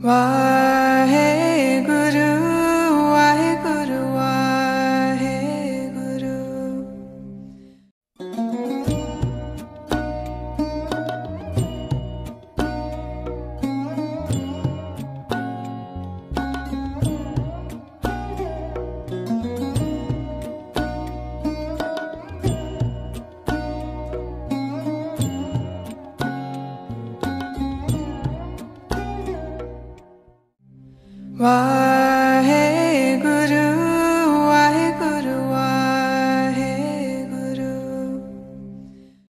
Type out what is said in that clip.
Why? Why?